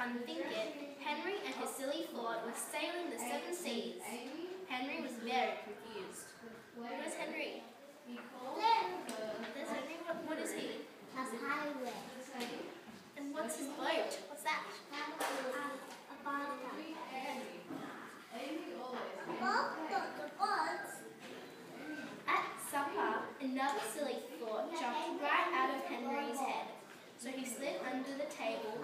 unthink it, Henry and his silly thought were sailing the seven seas. Henry was very confused. Where's Henry? There's Henry. What is he? A highway. And what's his boat? What's that? A barca. At supper, another silly thought jumped right out of Henry's head, so he slid under the table